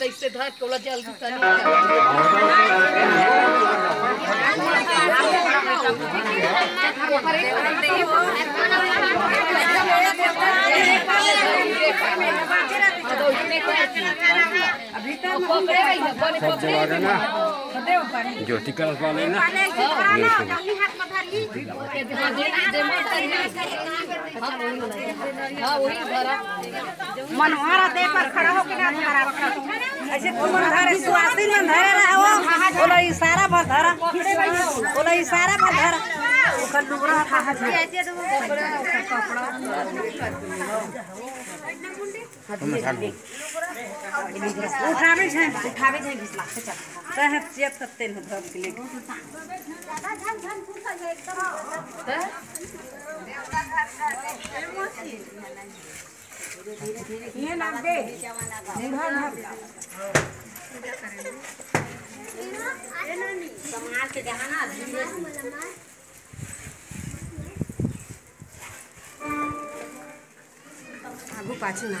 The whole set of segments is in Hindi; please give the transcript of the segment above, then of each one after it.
कोला जल्दी तनी पकड़े भाई बने सब जगह पकड़े ज्योति कलश वाले ना वही धरा मनोहरा दे पर खड़ा होके ना धरा ऐसे तो मन धरे सुआसी मन धरे रहा बोला इशारा पर धरा बोला इशारा पर धरा ओकर डुबरा था हा उठावे छै उठावे छै घिसला से चल कहे चेत कते न धर के ले ये नाम दे। निर्भर भाग संभाल के जहाना धीरे आगू पाछू ना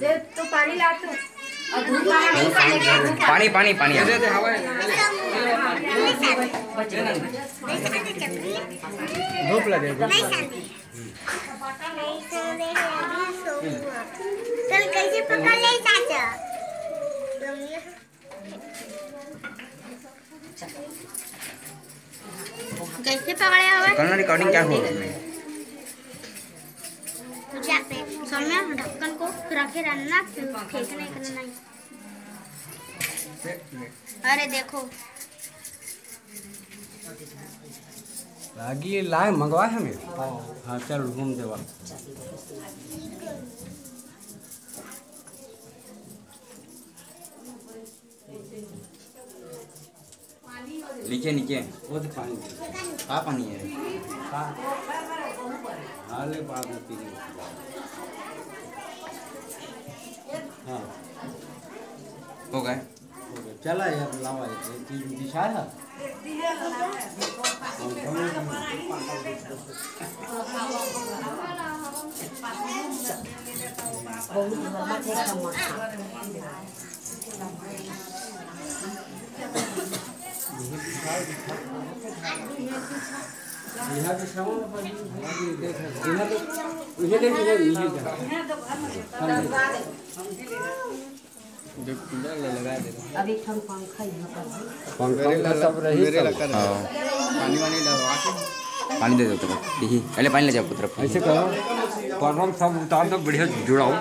दे तो पानी ला तू और धूप वाला नहीं पानी पानी। पानी पानी दे दे हवा धूप लगे। चल कैसे पकड़ ले चाचा? कैसे पकड़े रिकॉर्डिंग क्या हुआ उसमें ढक्कन को रखे रहना फेंकने का नहीं। अरे देखो। लागी लाए मंगवा हमें हाँ चल घूम देवा नीचे नीचे वो तो पानी कहाँ पानी है हाँ ले बाद। में हाँ। हो गए। चला यार लावा ये चीज़ दिशा है। यहाँ पे पर देख तो देख जो पूजा ले लगा अभी ठन पंखा यहाँ पर पंखा सब रही। सब हाँ। पानी वानी डलवा के। पानी दे दो तरफ़। देखिए पहले पानी ले जाओ तरफ़ ऐसे करो। परम सब उतार दो बढ़िया जुड़ाओ।